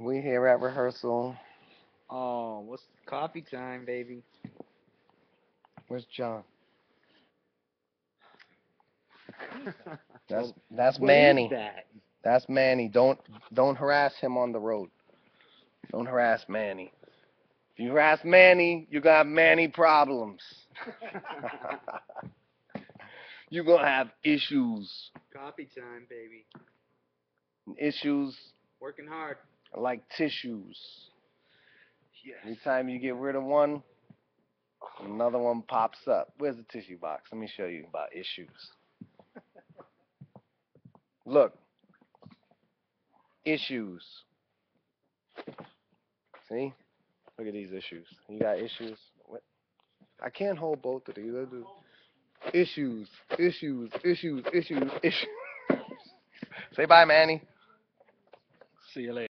We here at rehearsal. Oh, what's coffee time, baby? Where's John? That's that's What Manny. that? That's Manny. Don't don't harass him on the road. Don't harass Manny. If you harass Manny, you got Manny problems. You're gonna have issues. coffee time, baby. Issues Working hard. Like tissues. Yes. Anytime you get rid of one, another one pops up. Where's the tissue box? Let me show you about issues. Look. Issues. See? Look at these issues. You got issues. What? I can't hold both of these. Issues, issues, issues, issues, issues. Say bye, Manny. See you later.